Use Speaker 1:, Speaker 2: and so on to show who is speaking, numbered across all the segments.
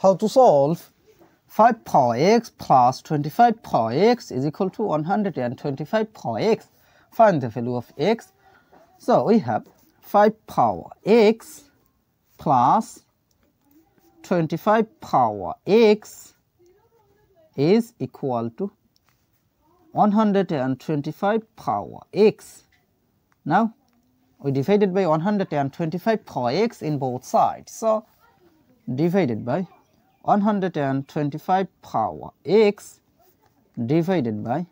Speaker 1: how to solve 5 power x plus 25 power x is equal to 125 power x. Find the value of x. So, we have 5 power x plus 25 power x is equal to 125 power x. Now, we divided by 125 power x in both sides. So, divided by 125 power x divided by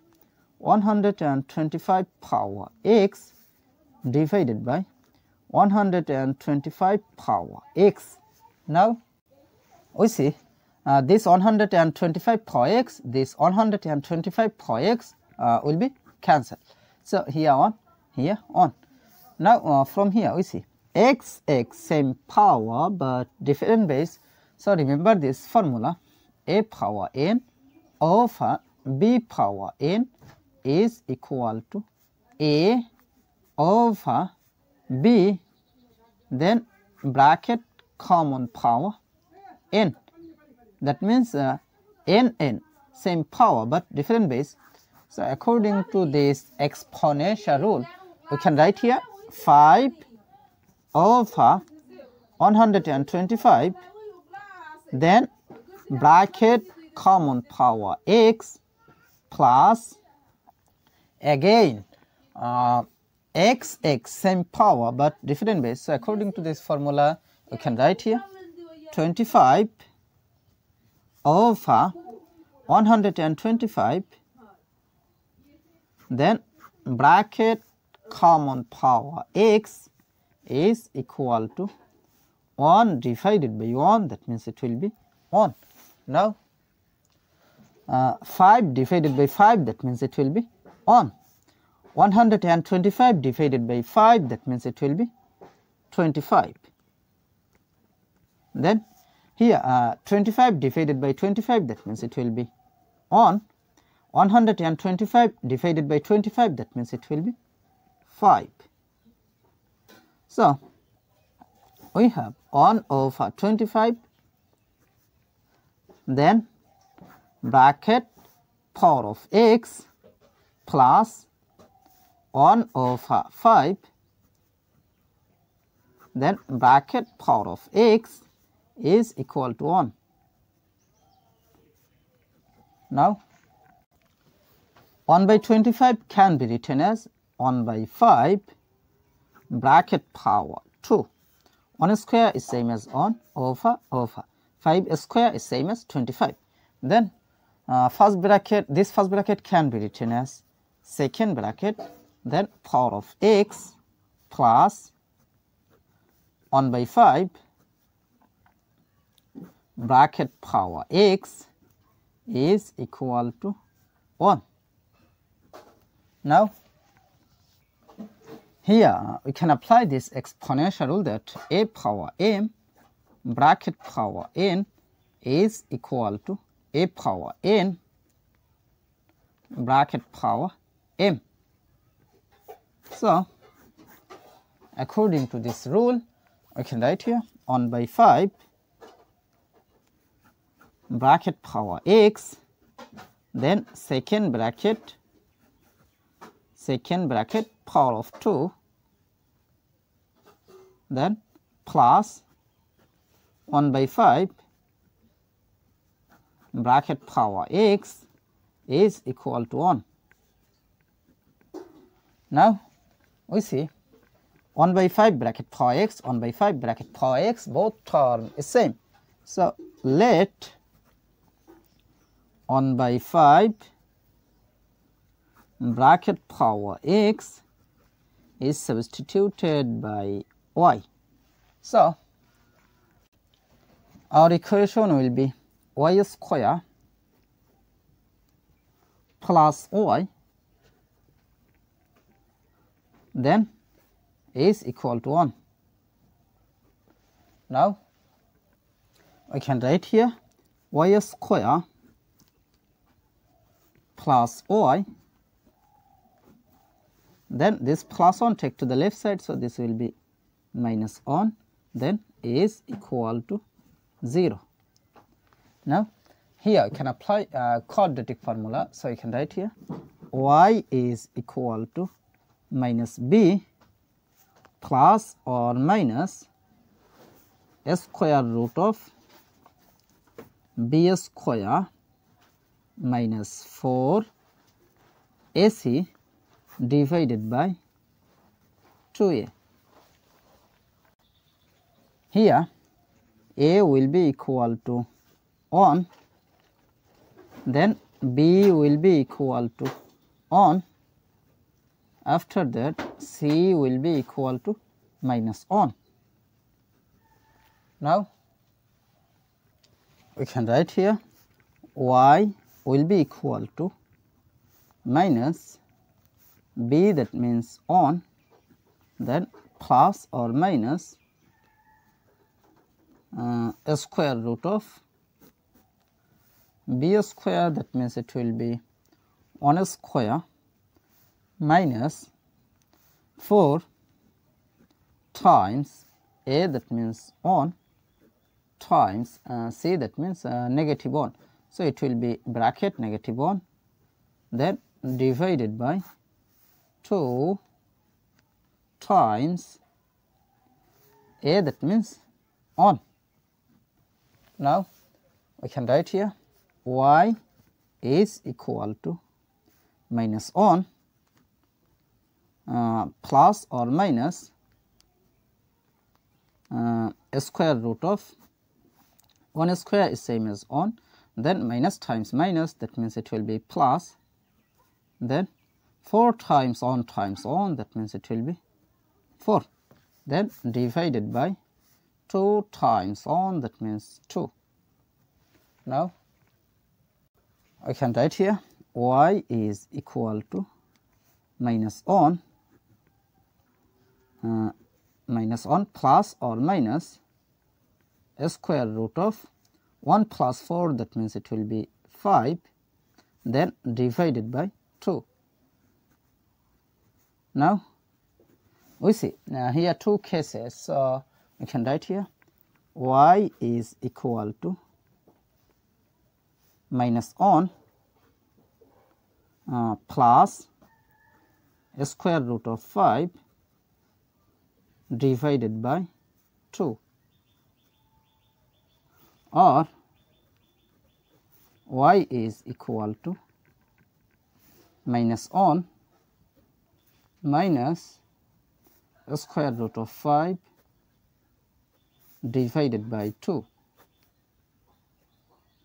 Speaker 1: 125 power x divided by 125 power x. Now, we see uh, this 125 power x, this 125 power x uh, will be cancelled. So, here on, here on. Now, uh, from here we see x, x same power but different base so, remember this formula a power n over b power n is equal to a over b then bracket common power n that means uh, n n same power but different base. So, according to this exponential rule we can write here 5 over 125 then bracket common power x plus again uh, x x same power but different base. So, according to this formula we can write here 25 over 125 then bracket common power x is equal to 1 divided by 1 that means it will be 1. Now, uh, 5 divided by 5 that means it will be 1. 125 divided by 5 that means it will be 25. Then here uh, 25 divided by 25 that means it will be 1. 125 divided by 25 that means it will be 5. So, we have 1 over 25 then bracket power of x plus 1 over 5 then bracket power of x is equal to 1. Now, 1 by 25 can be written as 1 by 5 bracket power 2 1 square is same as 1 over over 5 square is same as 25. Then uh, first bracket this first bracket can be written as second bracket then power of x plus 1 by 5 bracket power x is equal to 1. Now here we can apply this exponential rule that a power m bracket power n is equal to a power n bracket power m. So, according to this rule we can write here 1 by 5 bracket power x then second bracket second bracket power of 2 then plus 1 by 5 bracket power x is equal to 1. Now, we see 1 by 5 bracket power x, 1 by 5 bracket power x, both term is same. So, let 1 by 5 bracket power x is substituted by y. So, our equation will be y square plus y then is equal to 1. Now, we can write here y square plus y then this plus 1 take to the left side. So, this will be minus 1 then is equal to 0. Now, here you can apply a quadratic formula. So, you can write here y is equal to minus b plus or minus square root of b square minus 4 ac divided by 2a. Here a will be equal to 1 then b will be equal to 1 after that c will be equal to minus 1 now we can write here y will be equal to minus b that means 1 then plus or minus uh, a square root of b square that means it will be 1 square minus 4 times a that means 1 times uh, c that means uh, negative 1. So, it will be bracket negative 1 then divided by 2 times a that means 1. Now, we can write here y is equal to minus 1 uh, plus or minus uh, square root of 1 square is same as 1 then minus times minus that means it will be plus then 4 times 1 times 1 that means it will be 4 then divided by 2 times 1 that means 2. Now, I can write here y is equal to minus 1 uh, minus 1 plus or minus a square root of 1 plus 4 that means it will be 5 then divided by 2. Now, we see uh, here two cases. So, we can write here y is equal to minus 1 uh, plus square root of 5 divided by 2 or y is equal to minus 1 minus square root of 5 divided by 2.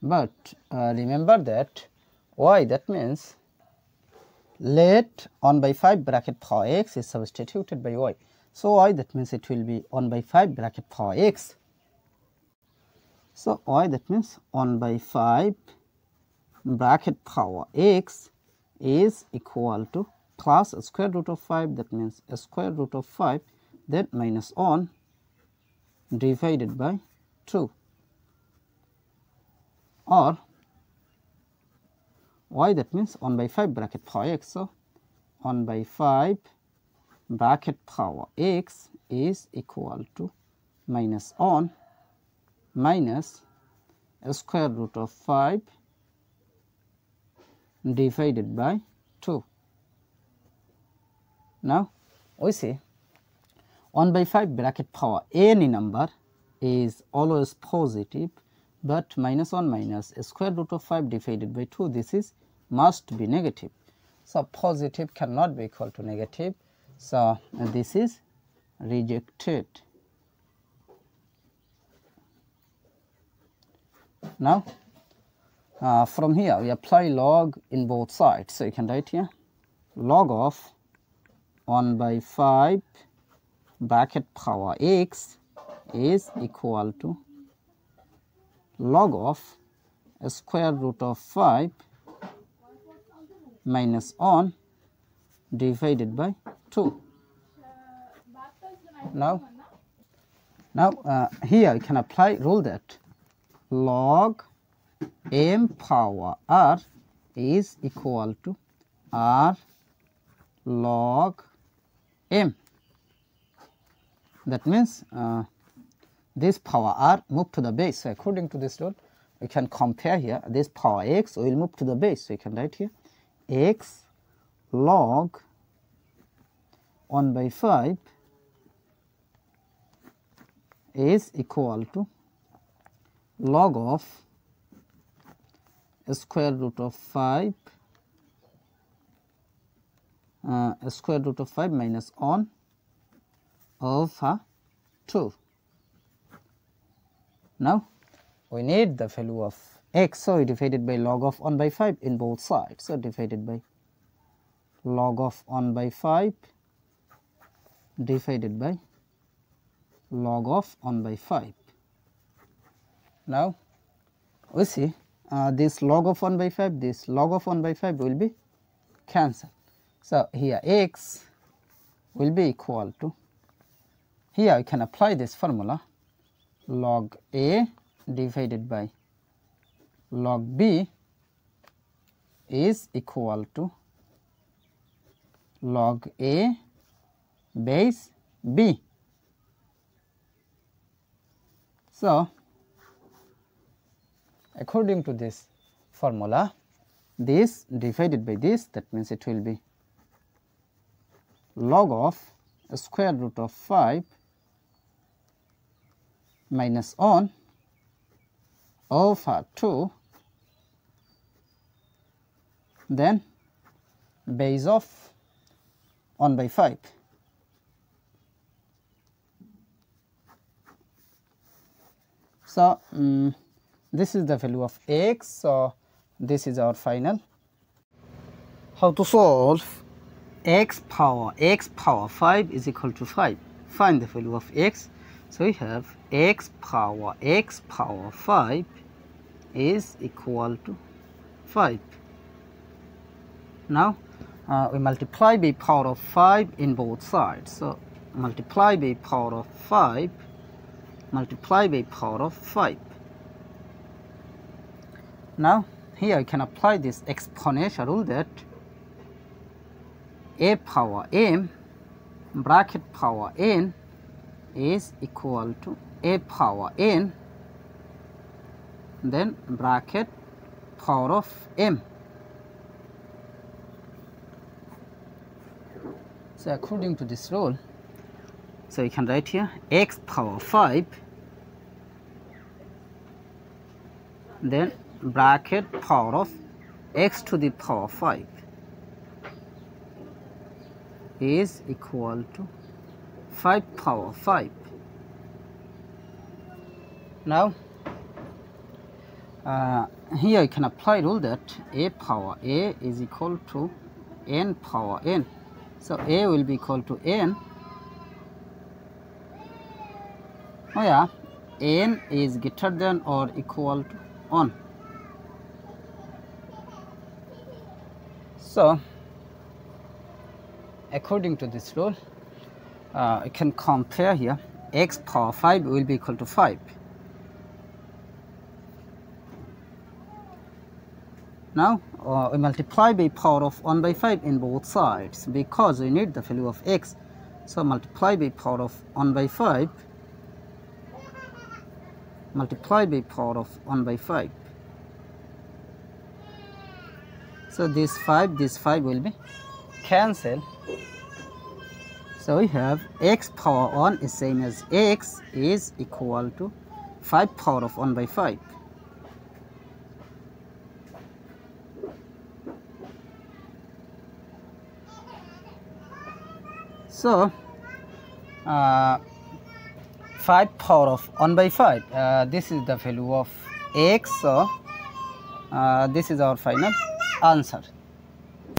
Speaker 1: But uh, remember that y that means let 1 by 5 bracket power x is substituted by y. So, y that means it will be 1 by 5 bracket power x. So, y that means 1 by 5 bracket power x is equal to plus square root of 5 that means a square root of 5 then minus 1 divided by 2 or y that means 1 by 5 bracket power x. So, 1 by 5 bracket power x is equal to minus 1 minus a square root of 5 divided by 2. Now, we see 1 by 5 bracket power any number is always positive, but minus 1 minus square root of 5 divided by 2 this is must be negative. So, positive cannot be equal to negative. So, this is rejected. Now, uh, from here we apply log in both sides. So, you can write here log of 1 by 5 bracket power x is equal to log of square root of 5 minus 1 divided by 2. Now, now uh, here you can apply rule that log m power r is equal to r log m. That means, uh, this power r move to the base. So, according to this rule we can compare here this power x will move to the base. So, you can write here x log 1 by 5 is equal to log of square root of 5 uh, square root of 5 minus 1 uh, 2. Now, we need the value of x, so we divided by log of 1 by 5 in both sides. So, divided by log of 1 by 5 divided by log of 1 by 5. Now, we see uh, this log of 1 by 5, this log of 1 by 5 will be cancelled. So, here x will be equal to, here I can apply this formula log a divided by log b is equal to log a base b. So, according to this formula this divided by this that means it will be log of square root of 5 minus 1 over 2 then base of 1 by 5. So, um, this is the value of x. So, this is our final. How to solve x power x power 5 is equal to 5. Find the value of x. So, we have x power x power 5 is equal to 5. Now, uh, we multiply by power of 5 in both sides. So, multiply by power of 5 multiply by power of 5. Now, here I can apply this exponential rule that a power m bracket power n is equal to a power n then bracket power of m. So, according to this rule, so you can write here x power 5 then bracket power of x to the power 5 is equal to 5 power 5. Now, uh, here you can apply rule that a power a is equal to n power n. So, a will be equal to n oh yeah n is greater than or equal to 1 so according to this rule uh, I can compare here x power 5 will be equal to 5 now uh, we multiply by power of 1 by 5 in both sides because we need the value of x so multiply by power of 1 by 5 multiply by power of 1 by 5. So this 5, this 5 will be cancelled. So we have x power 1 is same as x is equal to 5 power of 1 by 5. So, uh, 5 power of 1 by 5 uh, this is the value of x. So uh, this is our final answer